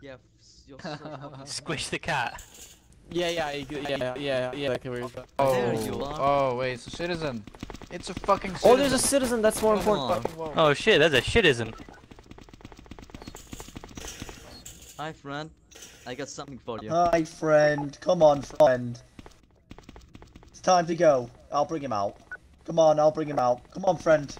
Yeah, f- you're so Squish the cat. Yeah, yeah, you- yeah, yeah, yeah, yeah. Like where is? Oh, There you are. oh wait, it's a citizen. It's a fucking citizen. Oh, there's a citizen. That's more Come important. Fucking. Oh shit, that's a shitism. Hi, friend. I got something for you. Hi, friend. Come on, friend. It's time to go. I'll bring him out. Come on, I'll bring him out. Come on, friend.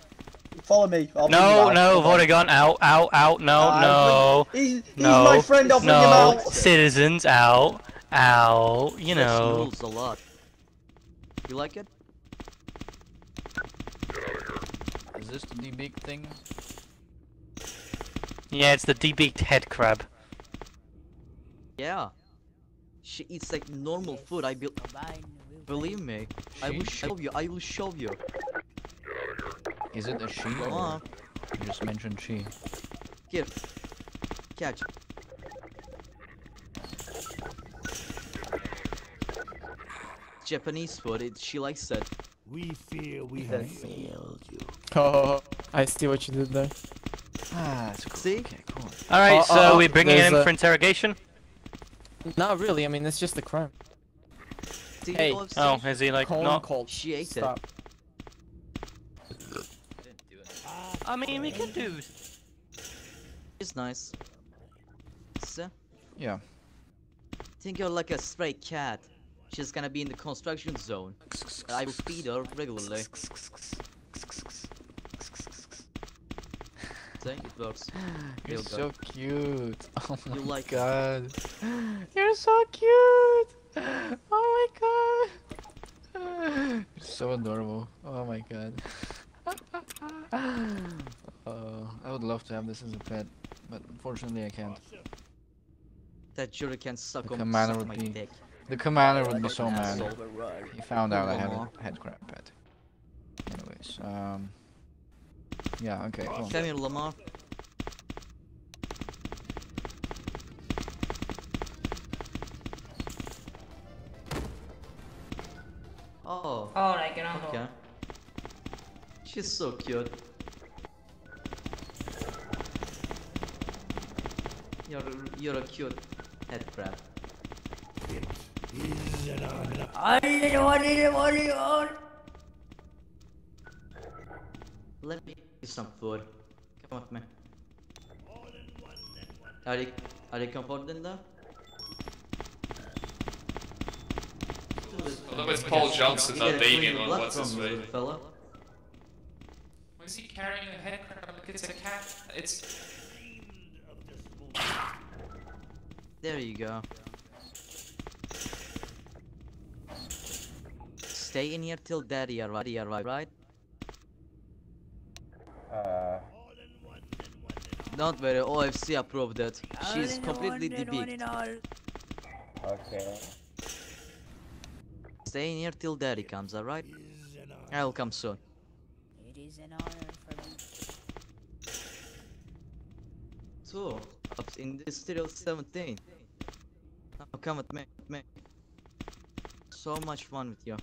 Follow me. I'll No, no, Come on. Out, out, out, no, I'll no, He's, he's no, my friend. I'll bring him no, out. citizens, out, out, you That's know. rules a lot. You like it? Is this the big thing? Yeah, it's the debeaked head crab. Yeah. She eats like normal food. I be believe me. I will She? show you. I will show you. Is it a she? Come or on. You just mentioned she. Here. Catch. Japanese food. It, she likes it. We fear we have failed you. Oh, I see what you did there. Ah, it's cool. See? Okay, cool. Alright, Oh, so oh, we're bringing him a- for interrogation? Not really. I mean, it's just a crime. See, Hey. Oh, is he like Cold not? cold. She ate it. Stop. I mean, we can do. It's nice. See? Yeah. Think you're like a stray cat. She's gonna be in the construction zone. I will feed her regularly. See? It works. You're so cute. Oh my You like it. god. You're so cute. Oh my god. You're so adorable. Oh my god. Oh, I would love to have this as a pet, but unfortunately I can't. That jury can suck The on commander suck would my be dick. The commander would be so mad. He found out I had a head crab pet. Anyways, um. Yeah, okay, cool. Come here, Lamarr. Oh, Ahora que no. okay. She's so cute. You're you're a cute head crab. I didn't want it, what do you want? Let me give some food. Come with me. Are you are you comfortable there? Although it's Paul Johnson, uh, not Damien on what's his way. fella. Why is he carrying a head crab like it's a cat? It's. There you go. Stay in here till daddy arrives, arrive, right? Uh, Don't worry, OFC approved it. She's completely one and one debeaked. and all. okay. Stay in here till daddy comes, alright? Is an honor. I'll come soon. An honor for me. So, in this stereo 17. Now come with me, with me. So much fun with you.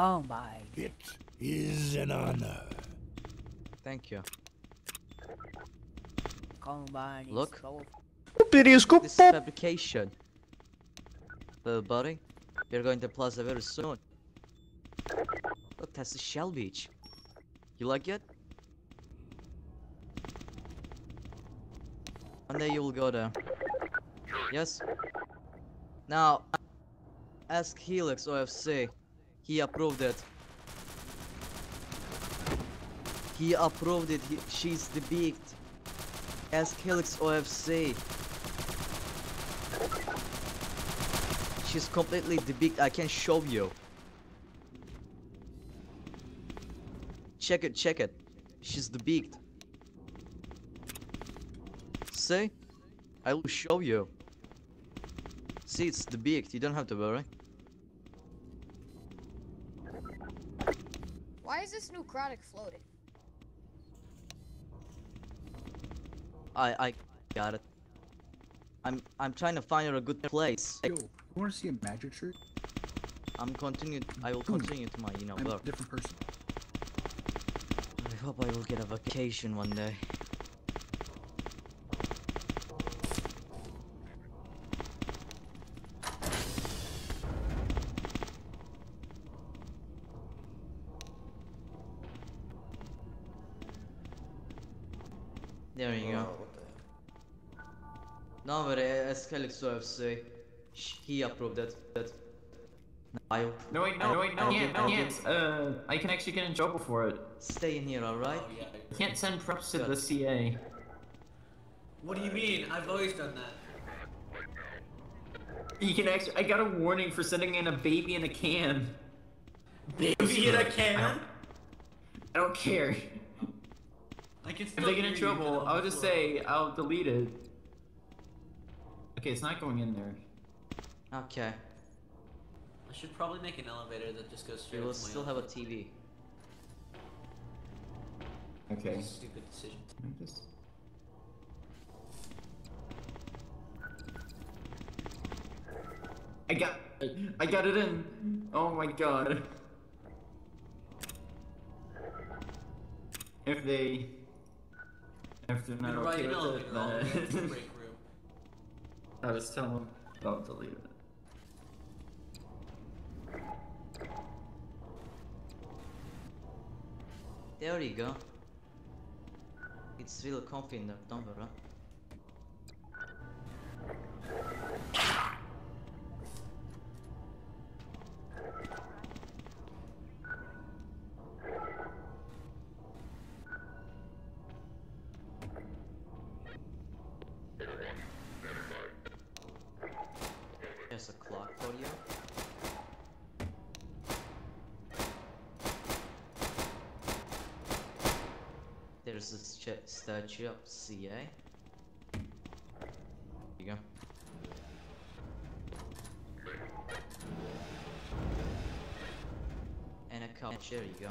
Oh Come by. It is an honor. Thank you. Come by. and Look. go- This is fabrication. Little buddy, we're going to Plaza very soon. Look, that's the Shell Beach. You like it? One day you will go there. Yes? Now, ask Helix OFC. He approved it. He approved it. He, she's the big. Ask Helix OFC. She's completely debeaked. I can show you. Check it, check it. She's debeaked. See? I will show you. See, it's debeaked. You don't have to worry. Why is this necrotic floating? I I got it. I'm I'm trying to find a good place. Yo, you wanna see a magic trick? I'm continued I will continue to my you know I'm work. a different person. I hope I will get a vacation one day. There you go. No, but as Helix OFC, he approved it. That. I No wait, no, wait, no, I'll can't, give- I'll can't. Uh, I can actually get in trouble for it. Stay in here, alright? Can't send props to Good. the CA. What do you mean? I've always done that. You can actually. I got a warning for sending in a baby in a can. Baby in a can? I don't care. I can If they get in trouble, I'll just floor. say I'll delete it. Okay, it's not going in there. Okay. I should probably make an elevator that just goes straight We will still have a TV. Okay. A Stupid decision. I just- I got, I got it in. Oh my god. If they, if they're I'm not gonna ride okay with elevator it, all the way up to the then break room. I was telling them about delete it. There you go. It's really comfy in there, There's a statue of CA. There you go. And a couch. There you go.